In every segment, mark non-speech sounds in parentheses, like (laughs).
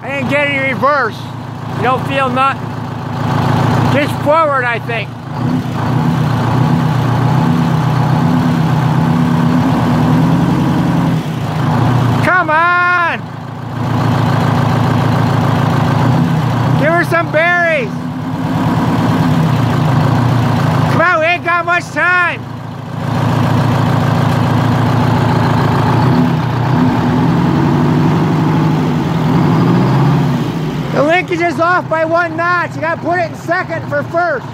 I didn't get any reverse. You don't feel nothing. Just forward, I think. Come on! Give her some berries. Come on, we ain't got much time. The linkage is off by one notch. You gotta put it in second for first.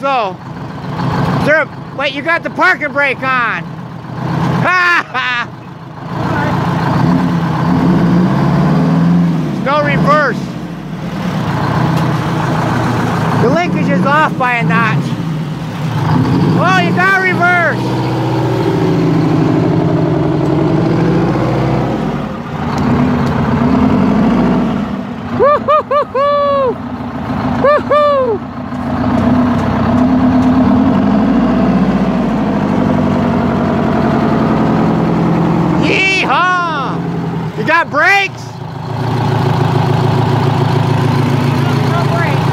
Though. There you got the parking brake on. (laughs) Ha ha! No reverse. The linkage is off by a notch. Oh, you got reverse. Woo-hoo-hoo-hoo! Woo-hoo! Yeehaw! You got brakes?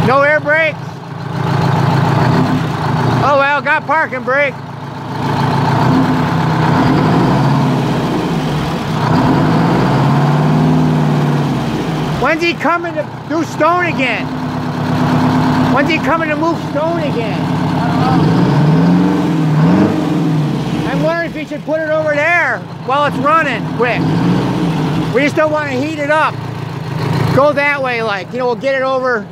No air brakes? Oh well, got parking brake. When's he coming to do stone again? When's he coming to move stone again? I'm wondering if he should put it over there while it's running quick. We just don't want to heat it up. Go that way like, you know, we'll get it over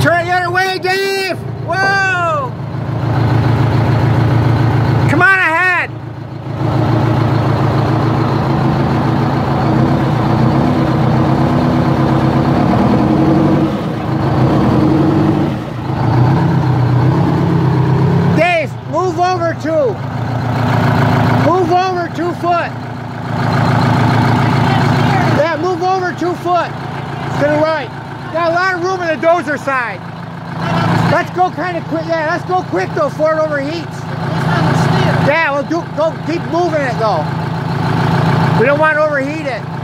Turn the other way, Dave! Whoa! Come on ahead! Dave, move over two. Move over two foot. Yeah, move over two foot. To the right. Got a lot of room in the dozer side. Let's go kind of quick. Yeah, let's go quick though before it overheats. Yeah, we'll do, go keep moving it though. We don't want to overheat it.